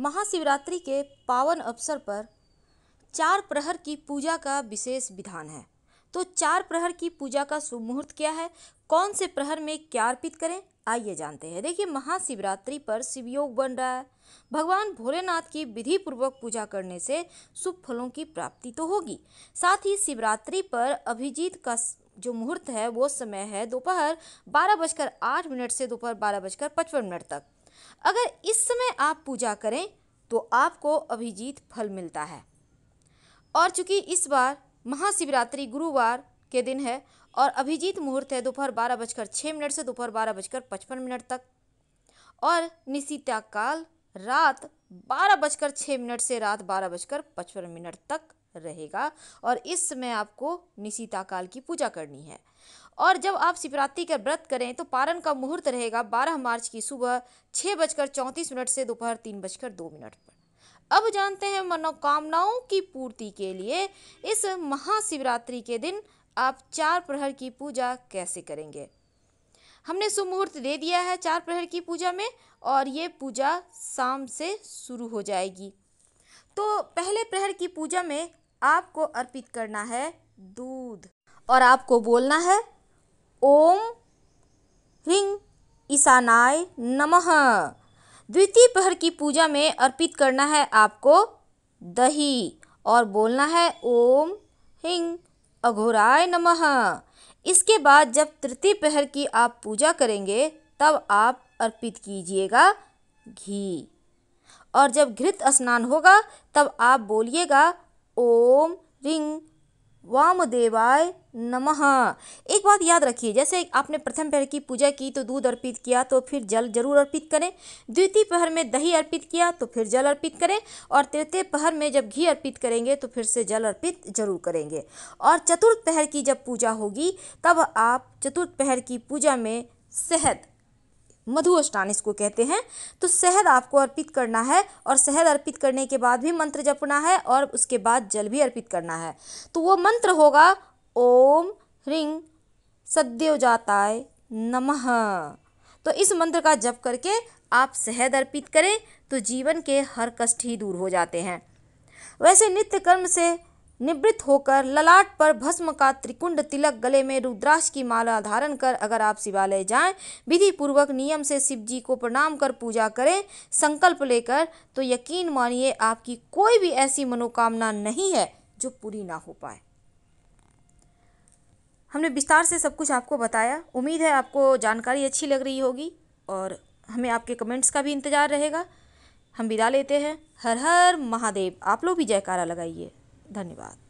महाशिवरात्रि के पावन अवसर पर चार प्रहर की पूजा का विशेष विधान है। तो चार प्रहर की पूजा का शुभ मुहूर्त क्या है? कौन से प्रहर में क्या अर्पित करें? आइए जानते हैं। देखिए, महाशिवरात्रि पर शिवयोग बन रहा है। भगवान भोलेनाथ की विधि पूर्वक पूजा करने से शुभ फलों की प्राप्ति तो होगी। साथ ही शिवरात्रि पर अभिजीत का जो मुहूर्त है, वो समय है दोपहर बारह बजकर आठ मिनट से दोपहर बारह बजकर पचपन मिनट तक। अगर इस समय आप पूजा करें तो आपको अभिजीत फल मिलता है। और चूँकि इस बार महाशिवरात्रि गुरुवार के दिन है, और अभिजीत मुहूर्त है दोपहर बारह बजकर छः मिनट से दोपहर बारह बजकर पचपन मिनट तक, और निशिता काल रात बारह बजकर छः मिनट से रात बारह बजकर पचपन मिनट तक रहेगा और इस समय आपको निशिता काल की पूजा करनी है। और जब आप शिवरात्रि का व्रत करें तो पारण का मुहूर्त रहेगा 12 मार्च की सुबह छः बजकर चौंतीस मिनट से दोपहर तीन बजकर दो मिनट पर। अब जानते हैं मनोकामनाओं की पूर्ति के लिए इस महाशिवरात्रि के दिन आप चार प्रहर की पूजा कैसे करेंगे? हमने शुभ मुहूर्त दे दिया है चार प्रहर की पूजा में और ये पूजा शाम से शुरू हो जाएगी। तो पहले प्रहर की पूजा में आपको अर्पित करना है दूध। और आपको बोलना है, ओम ह्रीं ईशानाय नमः। द्वितीय प्रहर की पूजा में अर्पित करना है आपको दही और बोलना है, ओम ह्रीं अघोराय नमः। इसके बाद जब तृतीय प्रहर की आप पूजा करेंगे, तब आप अर्पित कीजिएगा घी। और जब घृत स्नान होगा, तब आप बोलिएगा ओम रिंग वामदेवाय नमः। एक बात याद रखिए, जैसे आपने प्रथम पहर की पूजा की तो दूध अर्पित किया तो फिर जल ज़रूर अर्पित करें। द्वितीय पहर में दही अर्पित किया तो फिर जल अर्पित करें। और तृतीय पहर में जब घी अर्पित करेंगे तो फिर से जल अर्पित ज़रूर करेंगे। और चतुर्थ पहर की जब पूजा होगी, तब आप चतुर्थ पहर की पूजा में शहद मधु स्नान इसको कहते हैं। तो शहद आपको अर्पित करना है और शहद अर्पित करने के बाद भी मंत्र जपना है और उसके बाद जल भी अर्पित करना है। तो वो मंत्र होगा, ओम ह्रीं सद्योजाताय नमः। तो इस मंत्र का जप करके आप शहद अर्पित करें तो जीवन के हर कष्ट ही दूर हो जाते हैं। वैसे नित्य कर्म से निवृत्त होकर ललाट पर भस्म का त्रिकुंड तिलक गले में रुद्राक्ष की माला धारण कर अगर आप शिवालय जाएँ विधि पूर्वक नियम से शिव जी को प्रणाम कर पूजा करें, संकल्प लेकर तो यकीन मानिए आपकी कोई भी ऐसी मनोकामना नहीं है जो पूरी ना हो पाए। हमने विस्तार से सब कुछ आपको बताया। उम्मीद है आपको जानकारी अच्छी लग रही होगी और हमें आपके कमेंट्स का भी इंतज़ार रहेगा। हम विदा लेते हैं। हर हर महादेव। आप लोग भी जयकारा लगाइए। धन्यवाद।